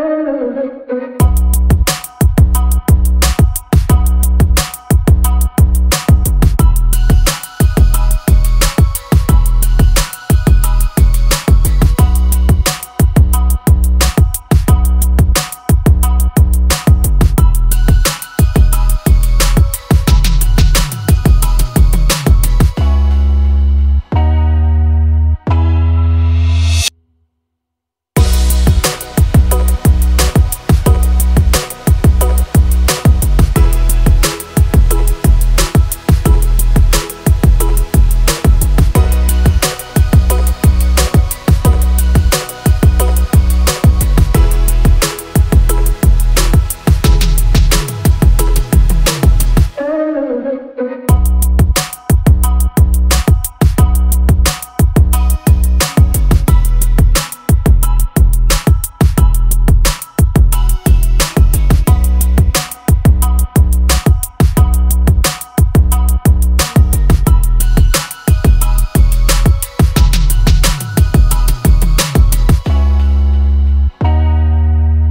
வாழ்க்கை